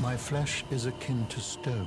My flesh is akin to stone,